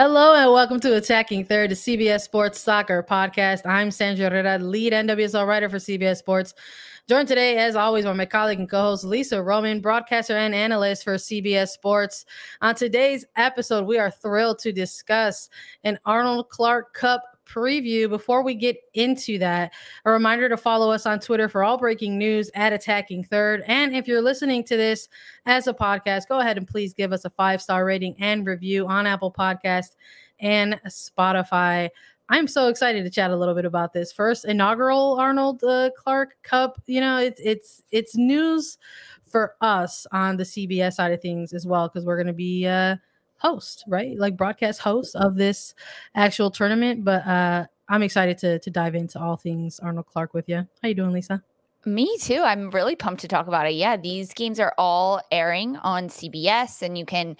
Hello and welcome to Attacking Third, the CBS Sports Soccer podcast. I'm Sandra Herrera, lead NWSL writer for CBS Sports. Joined today, as always, by my colleague and co-host Lisa Roman, broadcaster and analyst for CBS Sports. On today's episode, we are thrilled to discuss an Arnold Clark Cup preview. Before we get into that, a reminder to follow us on Twitter for all breaking news at Attacking Third. And if you're listening to this as a podcast, go ahead and please give us a five star rating and review on Apple Podcast and Spotify. I'm so excited to chat a little bit about this first inaugural Arnold uh, Clark Cup. You know, it's it's it's news for us on the CBS side of things as well because we're going to be uh, host, right? Like broadcast host of this actual tournament. But uh, I'm excited to to dive into all things Arnold Clark with you. How you doing, Lisa? Me too. I'm really pumped to talk about it. Yeah, these games are all airing on CBS, and you can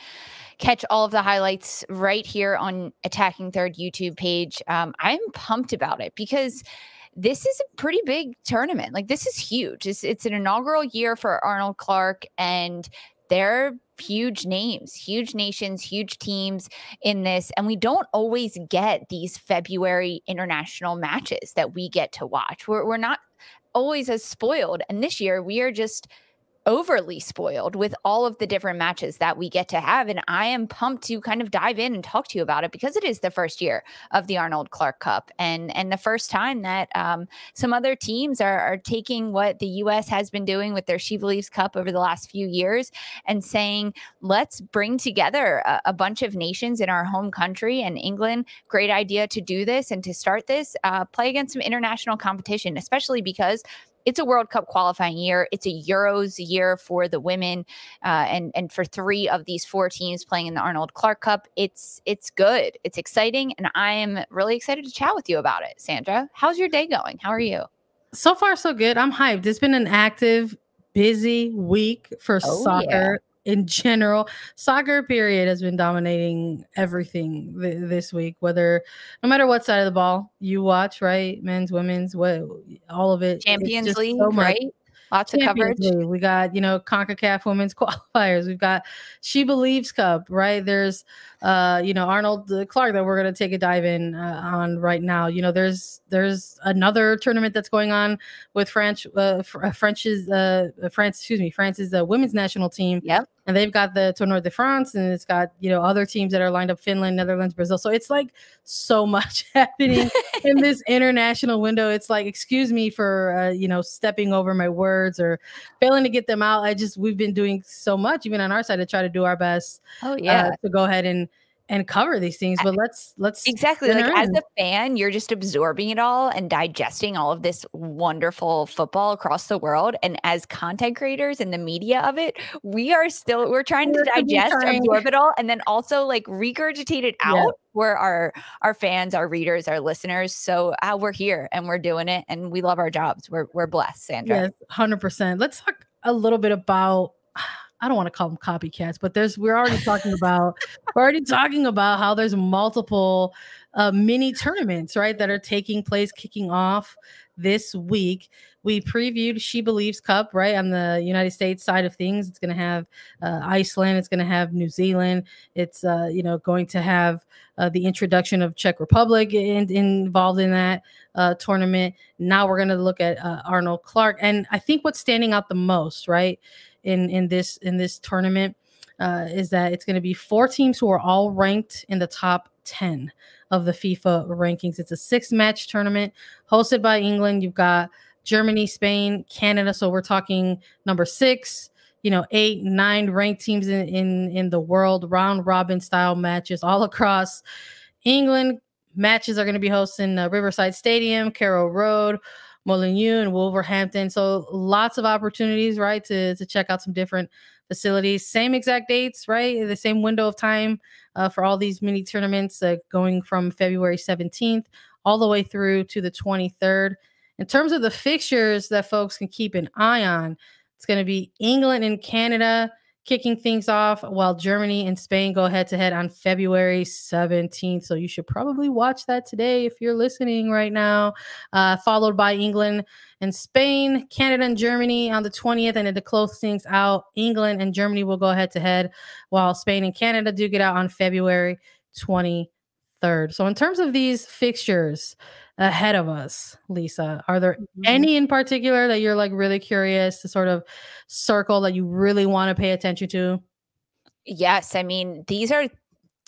catch all of the highlights right here on Attacking Third YouTube page. Um, I'm pumped about it because this is a pretty big tournament. Like this is huge. It's, it's an inaugural year for Arnold Clark, and they're huge names, huge nations, huge teams in this. And we don't always get these February international matches that we get to watch. We're, we're not always as spoiled. And this year, we are just overly spoiled with all of the different matches that we get to have. And I am pumped to kind of dive in and talk to you about it because it is the first year of the Arnold Clark Cup and and the first time that um, some other teams are, are taking what the U.S. has been doing with their She Believes Cup over the last few years and saying, let's bring together a, a bunch of nations in our home country and England. Great idea to do this and to start this. Uh, play against some international competition, especially because it's a World Cup qualifying year. It's a Euros year for the women, uh, and and for three of these four teams playing in the Arnold Clark Cup. It's it's good. It's exciting, and I am really excited to chat with you about it, Sandra. How's your day going? How are you? So far, so good. I'm hyped. It's been an active, busy week for oh, soccer in general. Soccer period has been dominating everything th- this week. Whether no matter what side of the ball you watch, right, men's, women's, what all of it. Champions League, so right? Lots of coverage. League. We got, you know, CONCACAF women's qualifiers. We've got She Believes Cup, right? There's, uh, you know, Arnold Clark that we're going to take a dive in uh, on right now. You know, there's there's another tournament that's going on with French, uh, French's, uh, France, excuse me, France's uh, women's national team. Yep and they've got the Tournoi de France, and it's got you know other teams that are lined up: Finland, Netherlands, Brazil. So it's like so much happening in this international window. It's like, excuse me for uh, you know stepping over my words or failing to get them out. I just we've been doing so much, even on our side, to try to do our best. Oh yeah, uh, to go ahead and and cover these things but let's let's exactly like as a fan you're just absorbing it all and digesting all of this wonderful football across the world and as content creators in the media of it we are still we're trying we're to digest absorb it all and then also like regurgitate it out yeah. where our our fans our readers our listeners so uh, we're here and we're doing it and we love our jobs. We're we're blessed sandra. Yes 100% let's talk a little bit about I don't want to call them copycats, but there's we're already talking about we're already talking about how there's multiple uh, mini tournaments, right, that are taking place, kicking off this week. We previewed She Believes Cup, right, on the United States side of things. It's going to have uh, Iceland. It's going to have New Zealand. It's uh, you know going to have uh, the introduction of Czech Republic in, involved in that uh, tournament. Now we're going to look at uh, Arnold Clark, and I think what's standing out the most, right in in this in this tournament uh, is that it's going to be four teams who are all ranked in the top 10 of the FIFA rankings. It's a six match tournament hosted by England. You've got Germany, Spain, Canada. So we're talking number six, you know, eight, nine ranked teams in, in, in the world, round robin style matches all across England. Matches are going to be hosting uh, Riverside Stadium, Carrow Road, Molineux and Wolverhampton. So lots of opportunities, right, to, to check out some different facilities. Same exact dates, right? The same window of time uh, for all these mini tournaments uh, going from February 17th all the way through to the 23rd. In terms of the fixtures that folks can keep an eye on, it's going to be England and Canada kicking things off while Germany and Spain go head to head on February 17th. So you should probably watch that today if you're listening right now. Uh, followed by England and Spain, Canada and Germany on the 20th. And then to close things out, England and Germany will go head to head while Spain and Canada do get out on February 23rd. So, in terms of these fixtures ahead of us, Lisa, are there Mhm. any in particular that you're like really curious to sort of circle that you really want to pay attention to? Yes, I mean, these are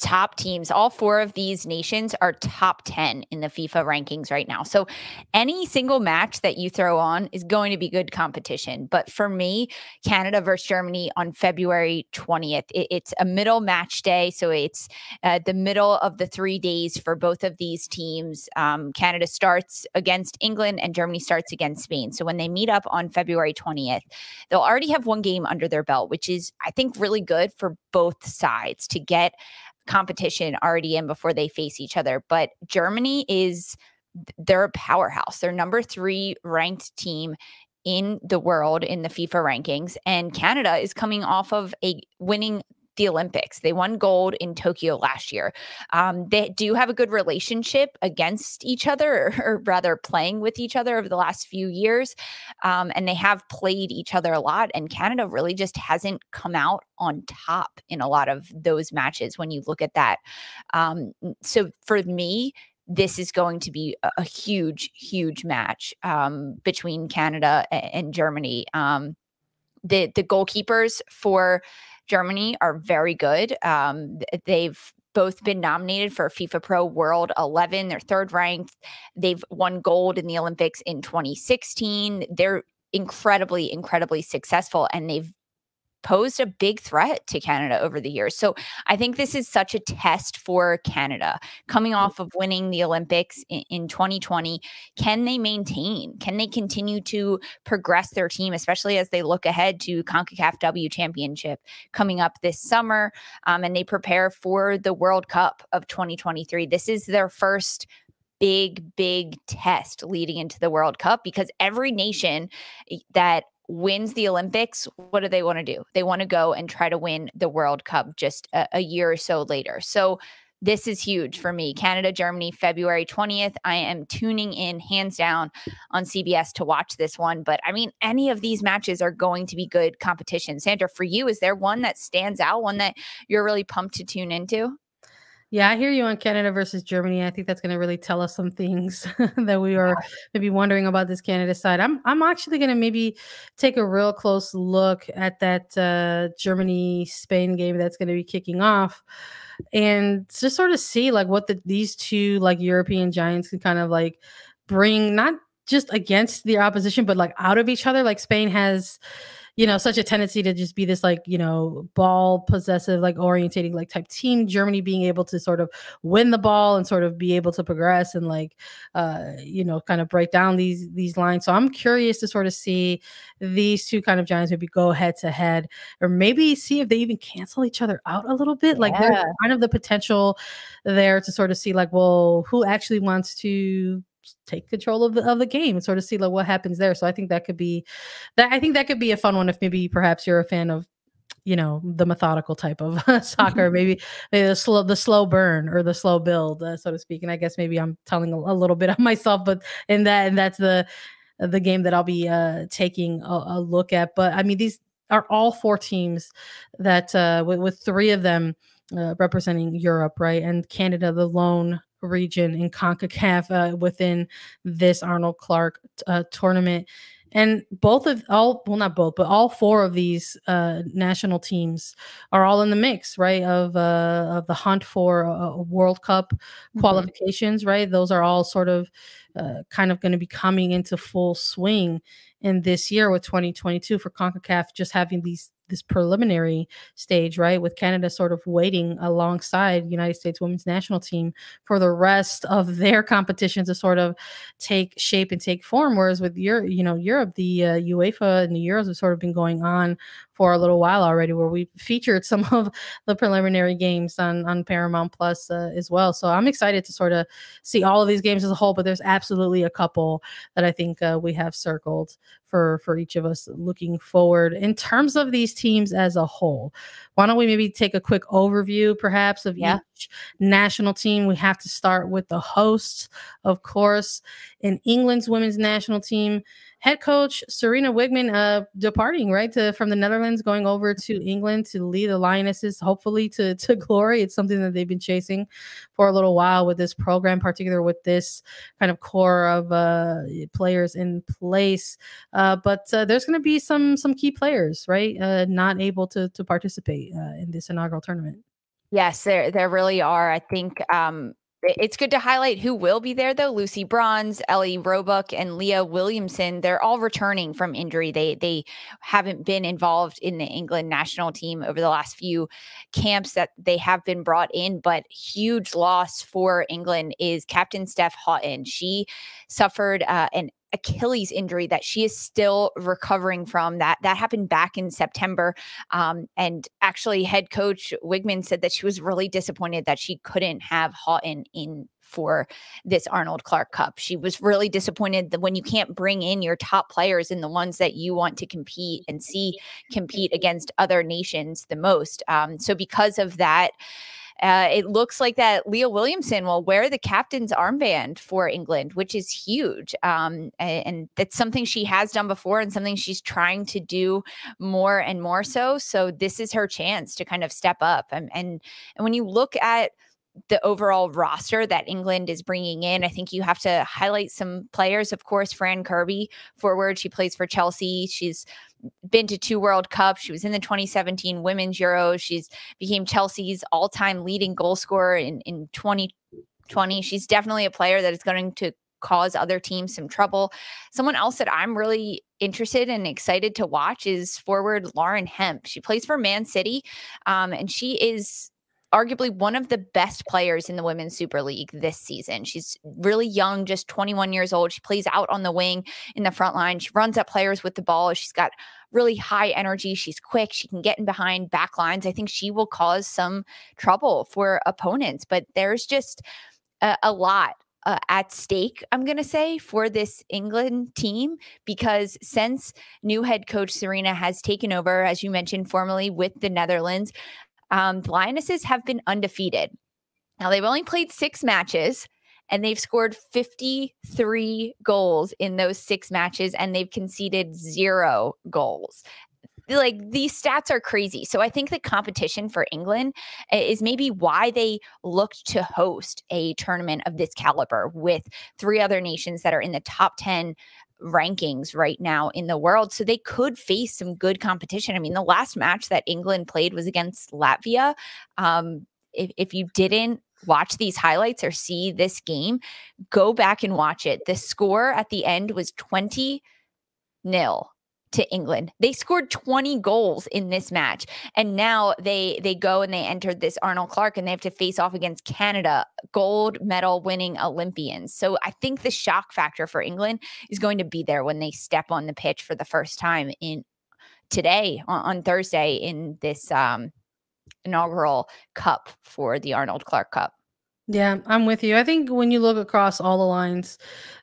top teams. All four of these nations are top 10 in the FIFA rankings right now. So any single match that you throw on is going to be good competition. But for me, Canada versus Germany on February 20th, it, it's a middle match day. So it's uh, the middle of the three days for both of these teams. Um, Canada starts against England and Germany starts against Spain. So when they meet up on February 20th, they'll already have one game under their belt, which is, I think, really good for both sides to get competition already in before they face each other. But Germany is they're a powerhouse. They're number three ranked team in the world in the FIFA rankings. And Canada is coming off of a winning the Olympics. They won gold in Tokyo last year. Um, they do have a good relationship against each other, or, rather, playing with each other over the last few years. Um, and they have played each other a lot. And Canada really just hasn't come out on top in a lot of those matches when you look at that. Um, so for me, this is going to be a, a huge, huge match um, between Canada and, and Germany. Um, the the goalkeepers for Germany are very good. Um, they've both been nominated for FIFPro World 11. They're third ranked. They've won gold in the Olympics in 2016. They're incredibly, incredibly successful, and they've posed a big threat to Canada over the years. So I think this is such a test for Canada coming off of winning the Olympics in, in 2020. Can they maintain? Can they continue to progress their team, especially as they look ahead to CONCACAF W Championship coming up this summer um, and they prepare for the World Cup of 2023? This is their first big, big test leading into the World Cup because every nation that wins the Olympics, what do they want to do? They want to go and try to win the World Cup just a, a, year or so later. So this is huge for me. Canada, Germany, February 20th. I am tuning in hands down on CBS to watch this one. But I mean, any of these matches are going to be good competition. Sandra, for you, is there one that stands out, one that you're really pumped to tune into? Yeah, I hear you on Canada versus Germany. I think that's going to really tell us some things that we are maybe wondering about this Canada side. I'm I'm actually going to maybe take a real close look at that uh, Germany Spain game that's going to be kicking off, and just sort of see like what the, these two like European giants can kind of like bring not just against the opposition, but like out of each other. Like Spain has you know, such a tendency to just be this like, you know, ball possessive, like orientating like type team. Germany being able to sort of win the ball and sort of be able to progress and like, uh, you know, kind of break down these these lines. So I'm curious to sort of see these two kind of giants maybe go head to head, or maybe see if they even cancel each other out a little bit. Like there's kind of the potential there to sort of see like, well, who actually wants to take control of the of the game and sort of see like what happens there. So I think that could be that I think that could be a fun one if maybe perhaps you're a fan of you know the methodical type of soccer maybe the slow the slow burn or the slow build uh, so to speak and i guess maybe i'm telling a, a, little bit of myself but in that and that's the the game that i'll be uh taking a, a look at but i mean these are all four teams that uh with, with three of them uh, representing Europe, right? And Canada, the lone region in CONCACAF uh, within this Arnold Clark uh, tournament. And both of all, well, not both, but all four of these uh, national teams are all in the mix, right? Of uh, of the hunt for a, World Cup mm-hmm. qualifications, right? Those are all sort of uh, kind of going to be coming into full swing in this year with 2022 for CONCACAF, just having these this preliminary stage, right? With Canada sort of waiting alongside United States women's national team for the rest of their competition to sort of take shape and take form. Whereas with your, you know, Europe, the uh, UEFA and the Euros have sort of been going on for a little while already, where we featured some of the preliminary games on on Paramount Plus uh, as well. So I'm excited to sort of see all of these games as a whole. But there's absolutely a couple that I think uh, we have circled for for each of us looking forward in terms of these teams as a whole. Why don't we maybe take a quick overview, perhaps, of yeah. National team, we have to start with the hosts, of course. In England's women's national team, head coach Sarina Wiegman uh, departing right to from the Netherlands, going over to England to lead the Lionesses, hopefully to to glory. It's something that they've been chasing for a little while with this program, particular with this kind of core of uh, players in place. Uh, but uh, there's going to be some some key players, right, uh, not able to to participate uh, in this inaugural tournament. Yes, there there really are. I think um, it's good to highlight who will be there, though. Lucy Bronze, Ellie Roebuck, and Leah Williamson. They're all returning from injury. They they haven't been involved in the England national team over the last few camps that they have been brought in. But huge loss for England is Captain Steph Houghton. She suffered uh, an Achilles injury that she is still recovering from. That that happened back in September. Um, and actually, head coach Wiegman said that she was really disappointed that she couldn't have Houghton in for this Arnold Clark Cup. She was really disappointed that when you can't bring in your top players and the ones that you want to compete and see compete against other nations the most. Um, so because of that uh, it looks like that Leah Williamson will wear the captain's armband for England, which is huge. Um, and, and that's something she has done before and something she's trying to do more and more so. So this is her chance to kind of step up. And, and, and when you look at the overall roster that England is bringing in. I think you have to highlight some players. Of course, Fran Kirby, forward. She plays for Chelsea. She's been to two World Cups. She was in the 2017 Women's Euros. She's became Chelsea's all-time leading goal scorer in, in 2020. She's definitely a player that is going to cause other teams some trouble. Someone else that I'm really interested and excited to watch is forward Lauren Hemp. She plays for Man City, um, and she is arguably one of the best players in the Women's Super League this season. She's really young, just 21 years old. She plays out on the wing in the front line. She runs at players with the ball. She's got really high energy. She's quick. She can get in behind back lines. I think she will cause some trouble for opponents, but there's just a, a lot uh, at stake, I'm going to say, for this England team because since new head coach Sarina has taken over, as you mentioned, formally with the Netherlands, um, the Lionesses have been undefeated. Now, they've only played six matches and they've scored 53 goals in those six matches and they've conceded zero goals like these stats are crazy. So I think the competition for England is maybe why they looked to host a tournament of this caliber with three other nations that are in the top 10 rankings right now in the world. So they could face some good competition. I mean, the last match that England played was against Latvia. Um, if, if you didn't watch these highlights or see this game, go back and watch it. The score at the end was 20 nil to England. They scored 20 goals in this match. And now they they go and they entered this Arnold Clark and they have to face off against Canada, gold medal winning Olympians. So I think the shock factor for England is going to be there when they step on the pitch for the first time in today on, on Thursday in this um inaugural cup for the Arnold Clark Cup. Yeah, I'm with you. I think when you look across all the lines,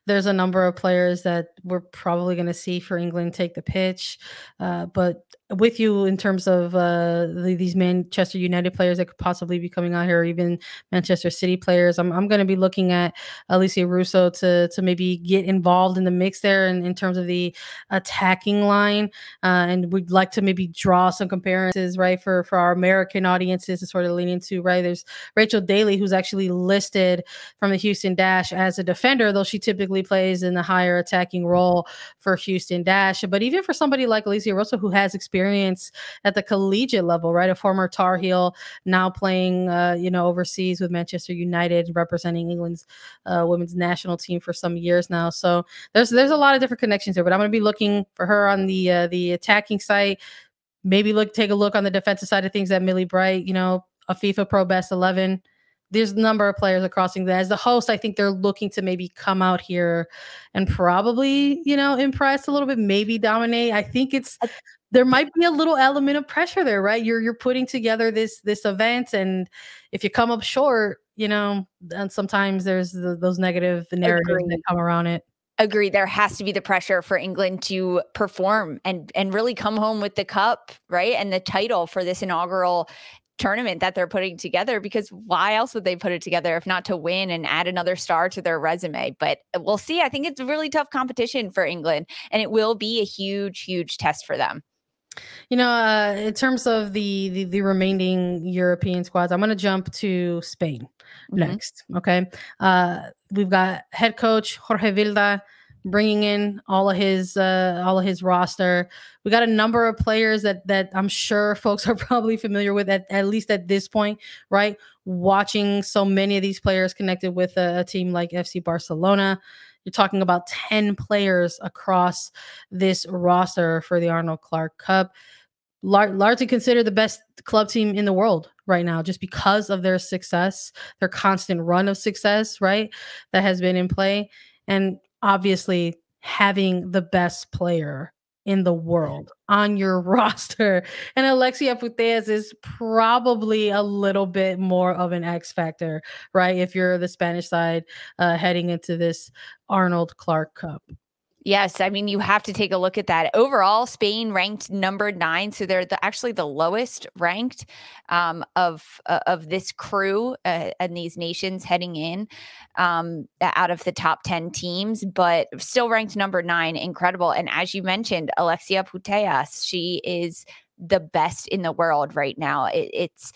there's a number of players that we're probably going to see for England take the pitch. Uh, but with you in terms of uh, the, these Manchester United players that could possibly be coming out here, or even Manchester City players. I'm, I'm going to be looking at Alessia Russo to to maybe get involved in the mix there in, in terms of the attacking line. Uh, and we'd like to maybe draw some comparisons, right, for, for our American audiences to sort of lean into, right? There's Rachel Daly, who's actually listed from the Houston Dash as a defender, though she typically plays in the higher attacking role for Houston Dash. But even for somebody like Alessia Russo, who has experience experience at the collegiate level, right? A former Tar Heel, now playing, uh, you know, overseas with Manchester United, representing England's uh, women's national team for some years now. So there's there's a lot of different connections there. But I'm going to be looking for her on the uh, the attacking side. Maybe look take a look on the defensive side of things at Millie Bright. You know, a FIFPro Best 11 there's a number of players across that. As the host, I think they're looking to maybe come out here and probably, you know, impress a little bit, maybe dominate. I think it's there might be a little element of pressure there, right? You're you're putting together this this event, and if you come up short, you know, and sometimes there's the, those negative narratives Agreed. that come around it. Agree. There has to be the pressure for England to perform and and really come home with the cup, right, and the title for this inaugural tournament that they're putting together because why else would they put it together if not to win and add another star to their resume? But we'll see. I think it's a really tough competition for England and it will be a huge, huge test for them. You know, uh, in terms of the, the, the remaining European squads, I'm going to jump to Spain mm-hmm. next. Okay, uh, we've got head coach Jorge Vilda bringing in all of his uh, all of his roster. We got a number of players that that I'm sure folks are probably familiar with at, at least at this point, right? Watching so many of these players connected with a, a team like FC Barcelona. You're talking about 10 players across this roster for the Arnold Clark Cup. Lar- largely considered the best club team in the world right now, just because of their success, their constant run of success, right? That has been in play. And obviously having the best player in the world on your roster. And Alexia Putellas is probably a little bit more of an X factor, right? If you're the Spanish side uh, heading into this Arnold Clark Cup. Yes, I mean you have to take a look at that. Overall, Spain ranked number nine, so they're the, actually the lowest ranked um, of uh, of this crew uh, and these nations heading in um, out of the top ten teams, but still ranked number nine. Incredible, and as you mentioned, Alexia Putellas, she is the best in the world right now. It, it's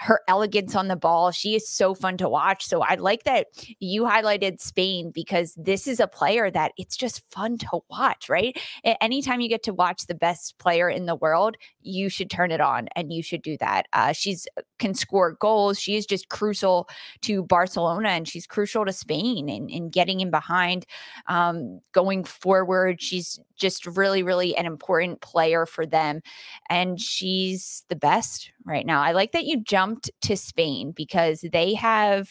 her elegance on the ball. She is so fun to watch. So I like that you highlighted Spain because this is a player that it's just fun to watch, right? Anytime you get to watch the best player in the world, you should turn it on and you should do that. Uh, she's uh, can score goals. She is just crucial to Barcelona and she's crucial to Spain in, in getting in behind, um, going forward. She's just really, really an important player for them. And she's the best right now. I like that you jumped to Spain because they have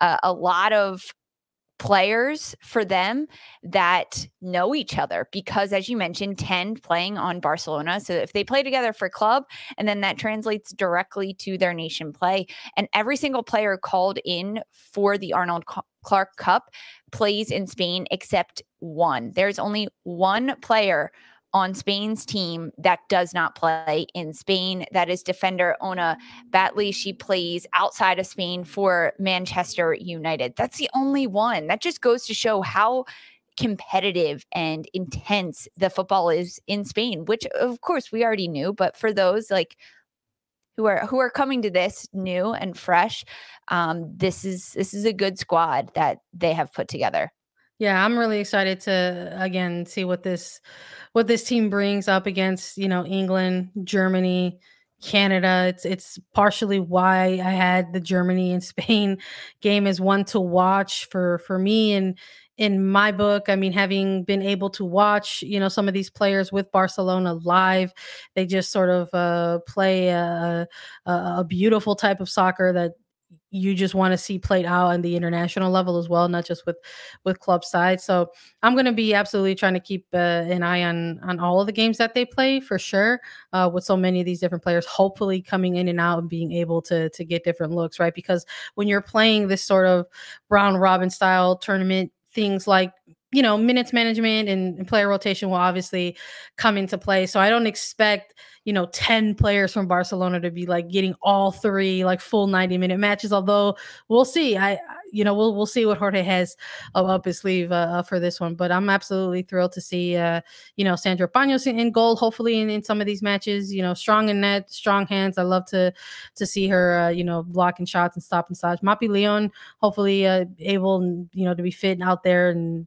uh, a lot of players for them that know each other because as you mentioned 10 playing on Barcelona. So if they play together for club and then that translates directly to their nation play and every single player called in for the Arnold Clark Cup plays in Spain except one. There's only one player on Spain's team that does not play in Spain. That is defender Ona Batlle. She plays outside of Spain for Manchester United. That's the only one. That just goes to show how competitive and intense the football is in Spain, which of course we already knew, but for those like who are who are coming to this new and fresh, um, this is this is a good squad that they have put together. Yeah, I'm really excited to again see what this what this team brings up against, you know, England, Germany, Canada. It's it's partially why I had the Germany and Spain game as one to watch for for me and in my book i mean having been able to watch you know some of these players with barcelona live they just sort of uh, play a, a, a beautiful type of soccer that you just want to see played out on the international level as well, not just with with club side. So I'm going to be absolutely trying to keep uh, an eye on on all of the games that they play for sure. Uh, with so many of these different players, hopefully coming in and out and being able to to get different looks, right? Because when you're playing this sort of round robin style tournament, things like you know minutes management and, and player rotation will obviously come into play. So I don't expect you know 10 players from barcelona to be like getting all three like full 90 minute matches although we'll see. I you know we'll we'll see what jorge has up his sleeve uh, uh, for this one but i'm absolutely thrilled to see uh you know sandra panos in, in goal hopefully in, in some of these matches. You know strong in net strong hands. I love to to see her uh, you know blocking shots and stopping shots. Mapi leon hopefully uh, able you know to be fit out there and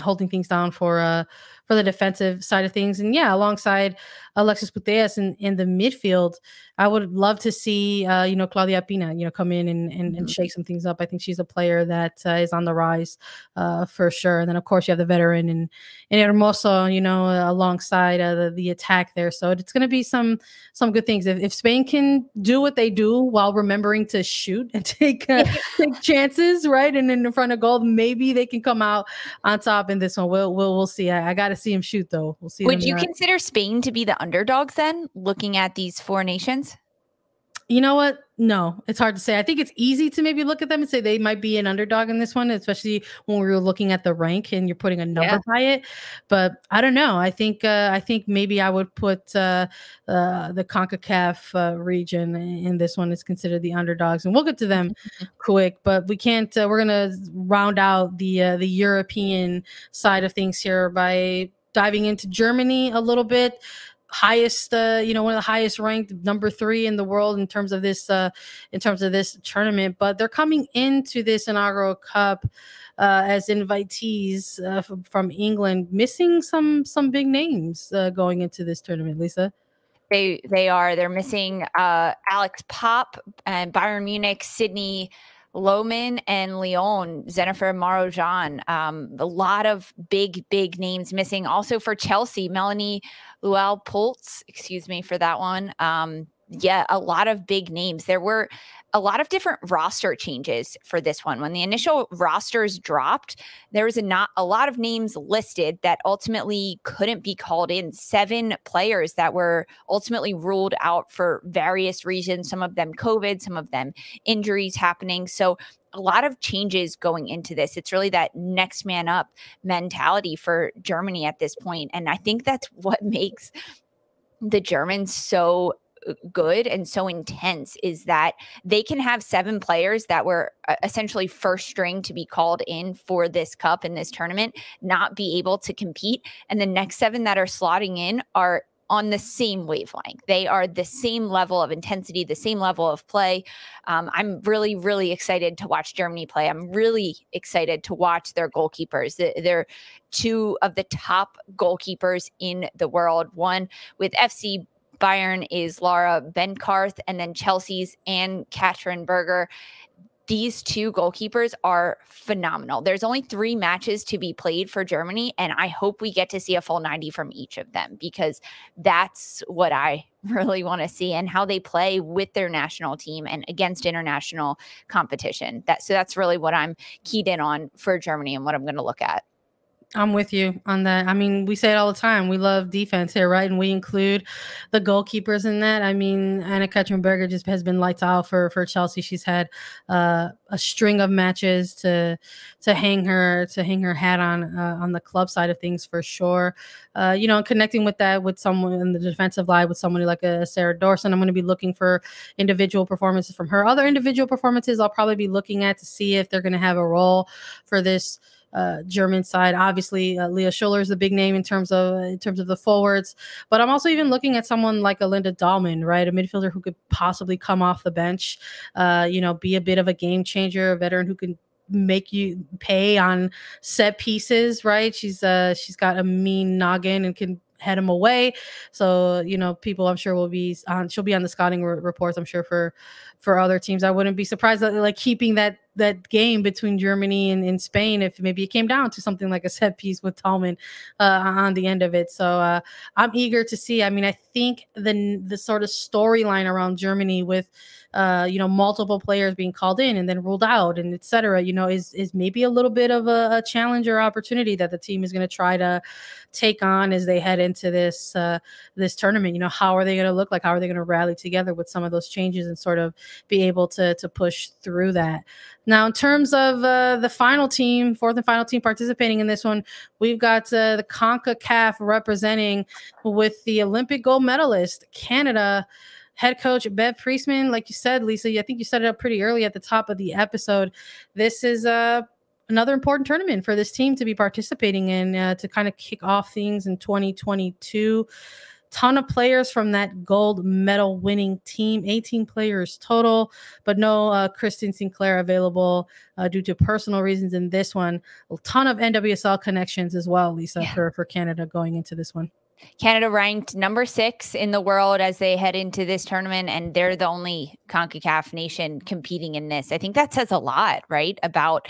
holding things down for uh for the defensive side of things. And yeah, alongside Alexia Putellas in, in the midfield, I would love to see uh, you know Claudia Pina you know come in and, and, mm-hmm. and shake some things up. I think she's a player that uh, is on the rise uh, for sure. And then of course you have the veteran and and Hermoso you know alongside uh, the, the attack there. So it's going to be some some good things if, if Spain can do what they do while remembering to shoot and take uh, take chances right and in front of goal, maybe they can come out on top in this one. We'll we'll, we'll see. I, I got to see him shoot though. We'll see. Would you consider Spain to be the underdogs then, looking at these four nations? You know what? No, it's hard to say. I think it's easy to maybe look at them and say they might be an underdog in this one, especially when we were looking at the rank and you're putting a number yeah. by it. But I don't know. I think uh, I think maybe I would put uh, uh, the Concacaf uh, region in this one is considered the underdogs, and we'll get to them quick. But we can't. Uh, we're gonna round out the uh, the European side of things here by diving into Germany a little bit highest uh, you know one of the highest ranked number three in the world in terms of this uh, in terms of this tournament but they're coming into this inaugural cup uh, as invitees uh, from, from england missing some some big names uh, going into this tournament lisa they they are they're missing uh, alex Popp and bayern munich sydney Lohmann and Lyon, Jennifer Marozsan. Um, a lot of big, big names missing. Also for Chelsea, Melanie Leupolz, excuse me for that one. Um, yeah, a lot of big names. There were a lot of different roster changes for this one. When the initial rosters dropped, there was a not a lot of names listed that ultimately couldn't be called in. Seven players that were ultimately ruled out for various reasons, some of them COVID, some of them injuries happening. So a lot of changes going into this. It's really that next man up mentality for Germany at this point. And I think that's what makes the Germans so good and so intense is that they can have seven players that were uh, essentially first string to be called in for this cup in this tournament not be able to compete and the next seven that are slotting in are on the same wavelength. They are the same level of intensity, the same level of play. Um, I'm really, really excited to watch Germany play. I'm really excited to watch their goalkeepers. They're two of the top goalkeepers in the world. One with FC Bayern is Laura Benkarth, and then Chelsea's Ann-Katrin Berger. These two goalkeepers are phenomenal. There's only three matches to be played for Germany, and I hope we get to see a full 90 from each of them because that's what I really want to see and how they play with their national team and against international competition. That so that's really what I'm keyed in on for Germany and what I'm going to look at. I'm with you on that. I mean, we say it all the time. We love defense here, right? And we include the goalkeepers in that. I mean, Ann-Katrin Berger just has been lights out for for Chelsea. She's had uh, a string of matches to to hang her to hang her hat on uh, on the club side of things for sure. Uh, you know, connecting with that with someone in the defensive line with somebody like a Sarah Doorsoun. I'm going to be looking for individual performances from her. Other individual performances, I'll probably be looking at to see if they're going to have a role for this uh, German side. Obviously, uh, Lea Schüller is the big name in terms of in terms of the forwards, but I'm also even looking at someone like a Linda Dallmann, right, a midfielder who could possibly come off the bench, uh, you know, be a bit of a game changer, a veteran who can make you pay on set pieces, right? She's uh she's got a mean noggin and can head him away. So you know, people I'm sure will be on. She'll be on the scouting reports. I'm sure for for other teams. I wouldn't be surprised that like keeping that that game between Germany and, and Spain if maybe it came down to something like a set piece with Dallmann uh, on the end of it. So uh, I'm eager to see. I mean, I think the the sort of storyline around Germany with uh, you know multiple players being called in and then ruled out and etc. You know, is is maybe a little bit of a, a challenge or opportunity that the team is going to try to take on as they head into this uh, this tournament. You know, how are they going to look like? How are they going to rally together with some of those changes and sort of be able to to push through that? Now, in terms of uh, the final team, fourth and final team participating in this one, we've got uh, the CONCACAF representing with the Olympic gold medalist, Canada. Head coach Bev Priestman, like you said, Lisa, I think you set it up pretty early at the top of the episode. This is uh, another important tournament for this team to be participating in uh, to kind of kick off things in 2022 ton of players from that gold medal winning team 18 players total but no uh, Christine Sinclair available uh, due to personal reasons in this one a ton of nwsl connections as well lisa yeah. for, for canada going into this one Canada ranked number six in the world as they head into this tournament, and they're the only CONCACAF nation competing in this. I think that says a lot, right? About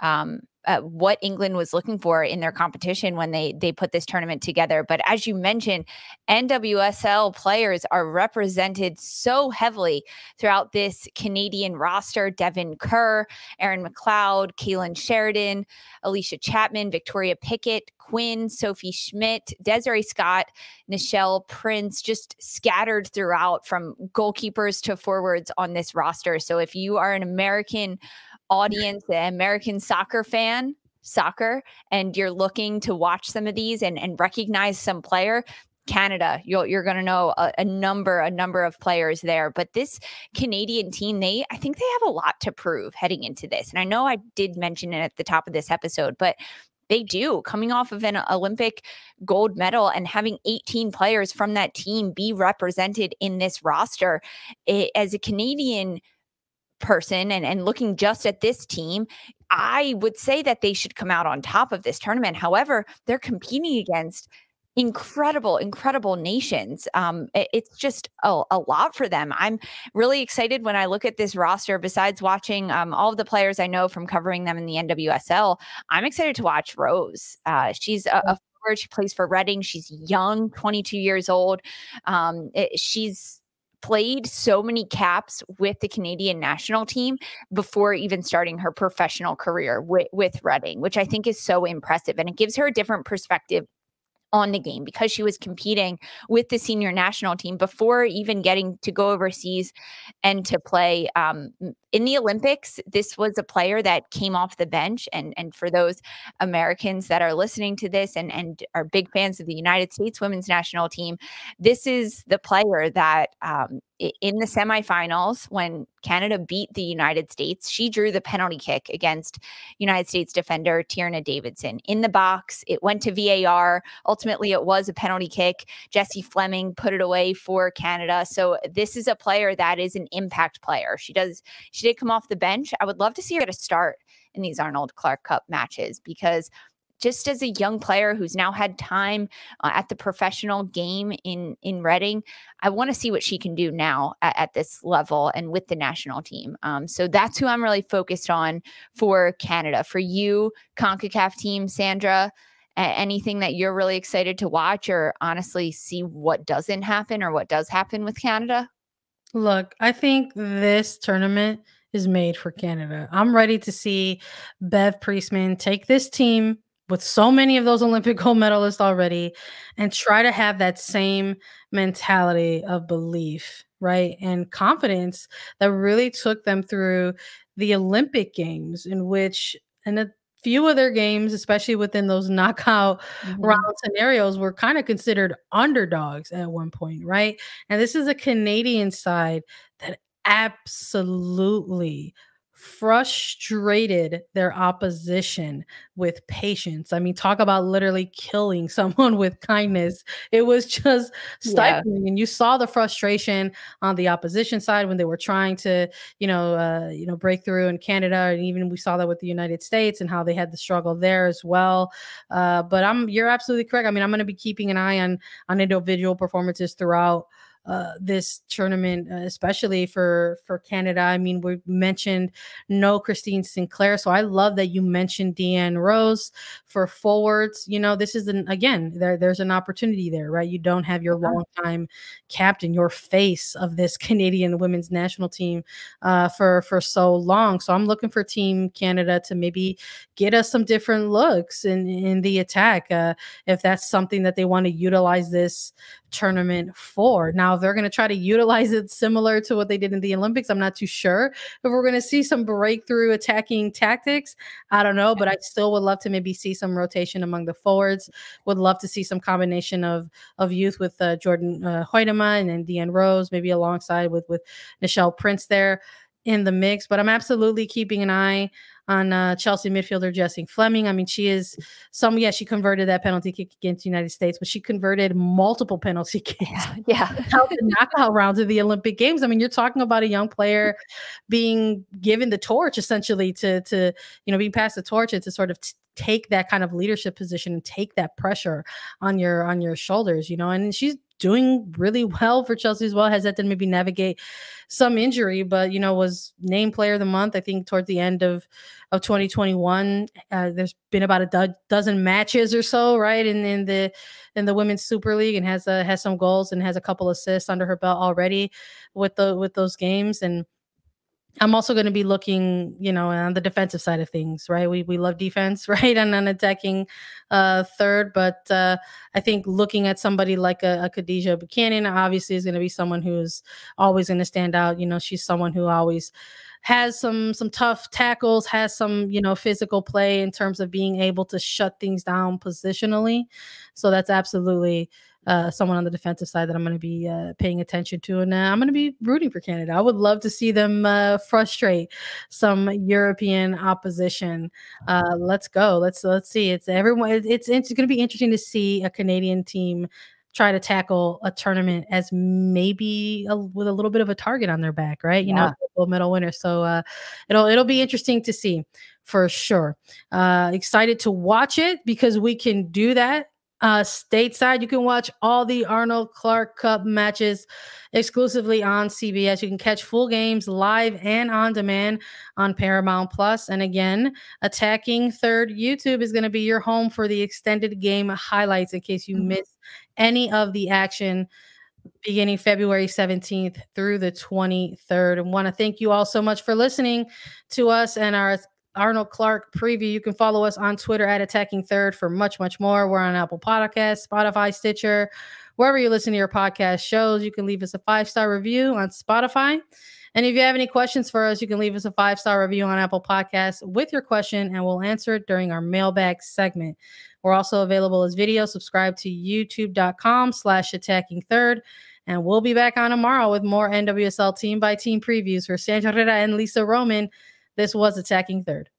um, uh, what England was looking for in their competition when they they put this tournament together. But as you mentioned, NWSL players are represented so heavily throughout this Canadian roster: Devin Kerr, Erin McLeod, Kailen Sheridan, Allysha Chapman, Victoria Pickett, Quinn, Sophie Schmidt, Desiree Scott, Nichelle Prince, just scattered throughout from goalkeepers to forwards on this roster. So if you are an American audience, an American soccer fan, soccer, and you're looking to watch some of these and, and recognize some player, Canada, you're, you're going to know a, a, number, a number of players there. But this Canadian team, they, I think they have a lot to prove heading into this. And I know I did mention it at the top of this episode, but they do coming off of an Olympic gold medal and having 18 players from that team be represented in this roster. It, as a Canadian person and, and looking just at this team, I would say that they should come out on top of this tournament. However, they're competing against incredible, incredible nations. Um, it, it's just a, a, lot for them. I'm really excited when I look at this roster. Besides watching um, all of the players I know from covering them in the NWSL, I'm excited to watch Rose. Uh, she's a, a forward. She plays for Reading. She's young, 22 years old. Um, it, she's played so many caps with the Canadian national team before even starting her professional career with, with Reading, which I think is so impressive. And it gives her a different perspective on the game because she was competing with the senior national team before even getting to go overseas and to play um, in the Olympics. This was a player that came off the bench, and and for those Americans that are listening to this and and are big fans of the United States women's national team, this is the player that um, in the semifinals when Canada beat the United States, she drew the penalty kick against United States defender Tierna Davidson in the box. It went to VAR. Ultimately, it was a penalty kick. Jessie Fleming put it away for Canada. So this is a player that is an impact player. She does. She did come off the bench. I would love to see her get a start in these Arnold Clark Cup matches because just as a young player who's now had time uh, at the professional game in in Reading, I want to see what she can do now at, at this level and with the national team. Um, so that's who I'm really focused on for Canada. For you, Concacaf team, Sandra, anything that you're really excited to watch, or honestly see what doesn't happen or what does happen with Canada? Look, I think this tournament is made for Canada. I'm ready to see Bev Priestman take this team with so many of those Olympic gold medalists already and try to have that same mentality of belief, right? And confidence that really took them through the Olympic Games, in which, in a few of their games, especially within those knockout mm-hmm. round scenarios, were kind of considered underdogs at one point, right? And this is a Canadian side that absolutely frustrated their opposition with patience. I mean, talk about literally killing someone with kindness. It was just stifling. Yeah. And you saw the frustration on the opposition side when they were trying to, you know, uh, you know, break through in Canada. And even we saw that with the United States and how they had the struggle there as well. Uh, but I'm you're absolutely correct. I mean, I'm gonna be keeping an eye on on individual performances throughout uh, this tournament, uh, especially for for Canada. I mean, we mentioned no Christine Sinclair, so I love that you mentioned Deanne Rose for forwards. You know, this is an again there there's an opportunity there, right? You don't have your uh-huh. longtime captain, your face of this Canadian women's national team uh, for for so long. So I'm looking for Team Canada to maybe get us some different looks in in the attack uh, if that's something that they want to utilize this tournament for. Now, if they're going to try to utilize it similar to what they did in the Olympics, I'm not too sure if we're going to see some breakthrough attacking tactics. I don't know, but I still would love to maybe see some rotation among the forwards. Would love to see some combination of of youth with uh, Jordyn uh, Huitema and then Deanne Rose, maybe alongside with with Nichelle Prince there in the mix. But I'm absolutely keeping an eye on uh, Chelsea midfielder Jessie Fleming. I mean, she is some, yeah, she converted that penalty kick against the United States, but she converted multiple penalty kicks. Yeah. Out the knockout rounds of the Olympic Games. I mean, you're talking about a young player being given the torch essentially to, to you know, being passed the torch and to sort of t- take that kind of leadership position and take that pressure on your on your shoulders, you know, and she's doing really well for Chelsea as well. Has that to maybe navigate some injury, but you know was named Player of the Month. I think towards the end of of 2021. Uh, there's been about a do- dozen matches or so, right, in in the in the Women's Super League, and has a, has some goals and has a couple assists under her belt already with the with those games and I'm also going to be looking, you know, on the defensive side of things, right? We we love defense, right, and an attacking uh, third, but uh, I think looking at somebody like a, a Kadeisha Buchanan obviously is going to be someone who's always going to stand out. You know, she's someone who always has some some tough tackles, has some you know physical play in terms of being able to shut things down positionally. So that's absolutely uh, someone on the defensive side that I'm going to be uh, paying attention to, and uh, I'm going to be rooting for Canada. I would love to see them uh, frustrate some European opposition. Uh, let's go. Let's let's see. It's everyone. It's it's going to be interesting to see a Canadian team try to tackle a tournament as maybe a, with a little bit of a target on their back, right? You yeah. know, gold medal winner. So uh, it'll it'll be interesting to see for sure. Uh, excited to watch it because we can do that uh, stateside. You can watch all the Arnold Clark Cup matches exclusively on CBS. You can catch full games live and on demand on Paramount Plus. And again, attacking third YouTube is going to be your home for the extended game highlights in case you mm-hmm. miss any of the action beginning February 17th through the 23rd. And want to thank you all so much for listening to us and our Arnold Clark preview. You can follow us on Twitter at Attacking Third for much, much more. We're on Apple Podcasts, Spotify, Stitcher, wherever you listen to your podcast shows. You can leave us a five star review on Spotify. And if you have any questions for us, you can leave us a five star review on Apple Podcasts with your question, and we'll answer it during our mailbag segment. We're also available as video. Subscribe to youtube.com slash attacking third. And we'll be back on tomorrow with more NWSL team by team previews for Sandra and Lisa Roman. This was Attacking Third.